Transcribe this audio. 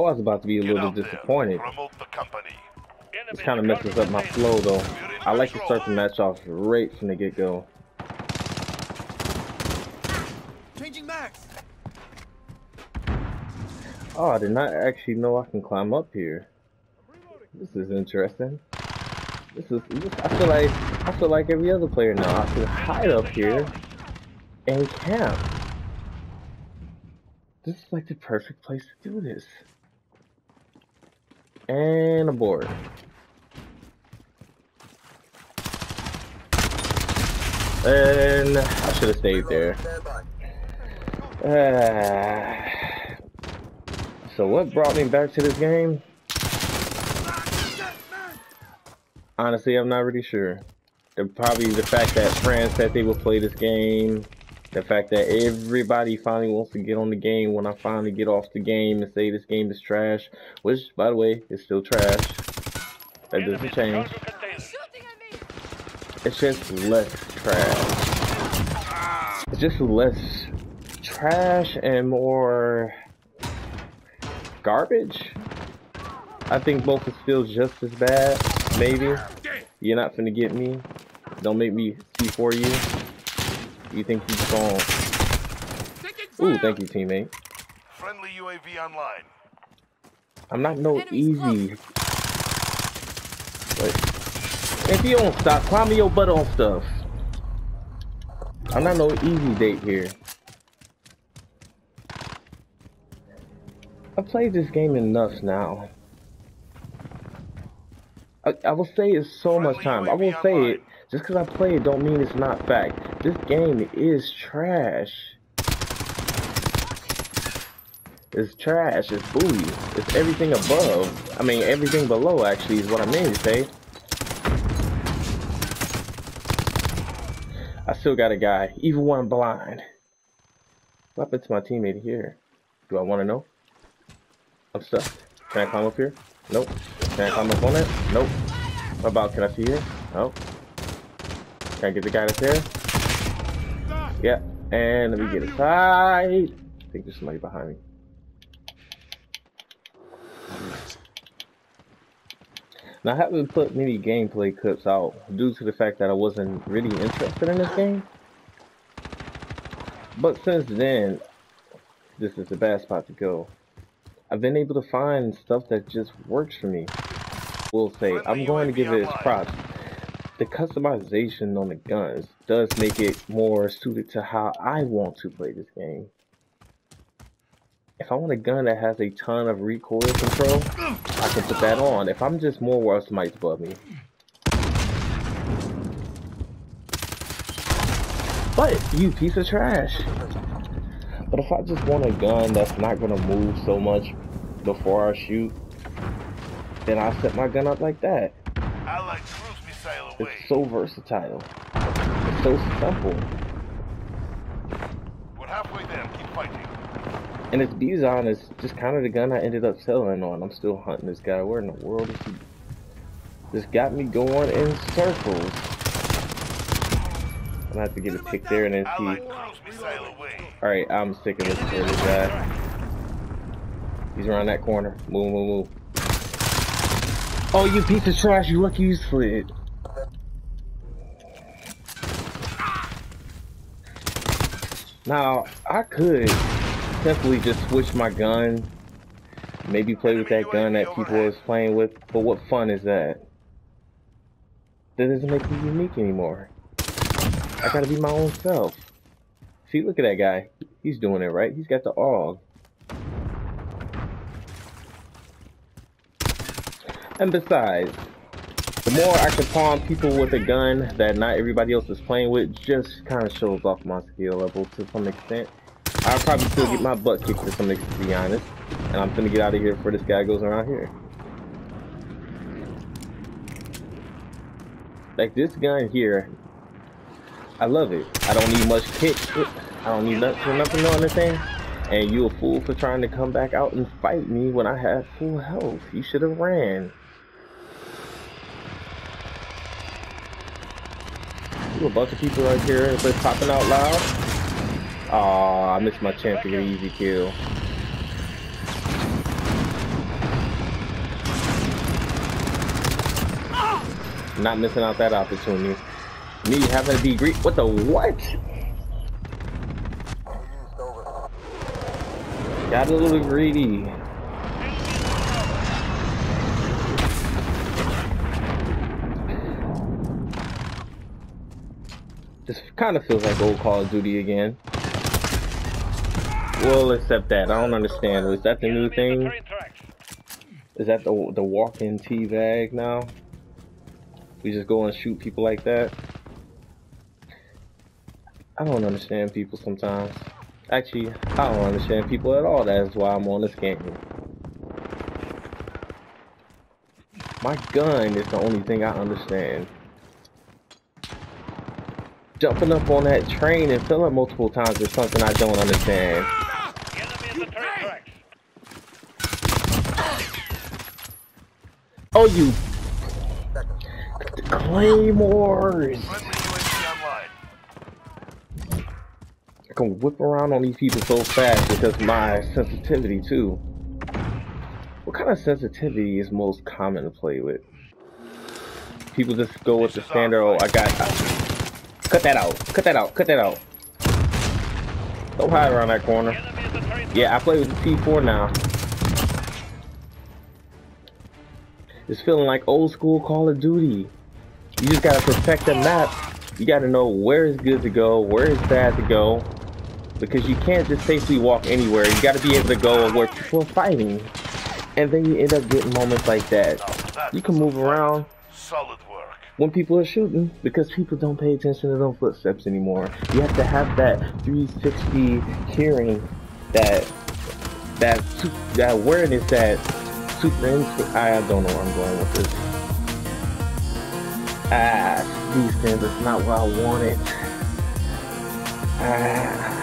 Oh, I was about to be a little bit disappointed. This kind of messes up my flow, though. I like to start the match off right from the get-go. Changing max. Oh, I did not actually know I can climb up here. This is interesting. This is. This, I feel like I feel like every other player now. I can hide up here and camp. This is like the perfect place to do this. And aboard. And I should have stayed there. Uh, so what brought me back to this game? Honestly, I'm not really sure. Probably the fact that friends said they would play this game. The fact that everybody finally wants to get on the game when I finally get off the game and say this game is trash. Which, by the way, is still trash. That doesn't change. It's just less trash. It's just less trash and more garbage. I think both is still just as bad. Maybe. You're not finna get me. Don't make me see for you. You think he's gone? Ooh, thank you, teammate. Friendly UAV online. I'm not no easy. But if you don't stop climbing your butt on stuff. I'm not no easy date here. I played this game enough now. I, I will say it so much time. I will say it just because I play it don't mean it's not fact. This game is trash. It's trash. It's booty. It's everything above. I mean, everything below actually is what I mean to say. I still got a guy, even when I'm blind. What happened to my teammate here? Do I want to know? I'm stuck. Can I climb up here? Nope. Can I climb up on it? Nope. What about, can I see here? Nope. Can I get the guy that's there? Yeah. And let me get inside. I think there's somebody behind me. Now, I haven't put many gameplay clips out due to the fact that I wasn't really interested in this game. But since then, this is the bad spot to go. I've been able to find stuff that just works for me. We'll say, I'm going to give it its props. The customization on the guns does make it more suited to how I want to play this game. If I want a gun that has a ton of recoil control, I can put that on. If I'm just more world somebody's above me. But, you piece of trash. But if I just want a gun that's not going to move so much before I shoot, then I set my gun up like that. It's so versatile. It's so simple. We're halfway there. Keep fighting. And it's Bizon is just kind of the gun I ended up selling on. I'm still hunting this guy. Where in the world is he? This got me going in circles. I'm gonna have to get a pick there and then see. Alright, I'm sick of for this guy. He's around that corner. Move, move, move. Oh, you piece of trash, you lucky you slid. Now, I could simply just switch my gun, maybe play with that gun that people was playing with, but what fun is that? That doesn't make me unique anymore. I gotta be my own self. See, look at that guy. He's doing it right. He's got the AUG. And besides, the more I can palm people with a gun that not everybody else is playing with, just kind of shows off my skill level to some extent. I'll probably still get my butt kicked to some extent, to be honest. And I'm gonna get out of here before this guy goes around here. Like this gun here, I love it. I don't need much kick. I don't need nothing, nothing on the thing. And you a fool for trying to come back out and fight me when I have full health. You should have ran. There's a bunch of people right here. Everybody's popping out loud. Aw, I missed my chance to get an easy kill. Not missing out that opportunity. Me having to be greedy. What the what? Got a little greedy. This kind of feels like old Call of Duty again. We'll accept that. I don't understand. Is that the new thing? Is that the the walk-in teabag now? We just go and shoot people like that? I don't understand people sometimes. Actually, I don't understand people at all. That's why I'm on this game. My gun is the only thing I understand. Jumping up on that train and filling multiple times is something I don't understand. Oh, you claymores! I can whip around on these people so fast because my sensitivity too. What kind of sensitivity is most common to play with? People just go with the standard. Oh, I got. Cut that out. Cut that out. Cut that out. Don't hide around that corner. Yeah, I play with the T4 now. It's feeling like old school Call of Duty. You just gotta perfect the map. You gotta know where is good to go, where is bad to go. Because you can't just safely walk anywhere. You gotta be able to go where people are fighting. And then you end up getting moments like that. You can move around Solid. When people are shooting because people don't pay attention to their footsteps anymore. You have to have that 360 hearing, that that that awareness, that super. I don't know where I'm going with this. Ah, these things. That's not what I wanted. Ah.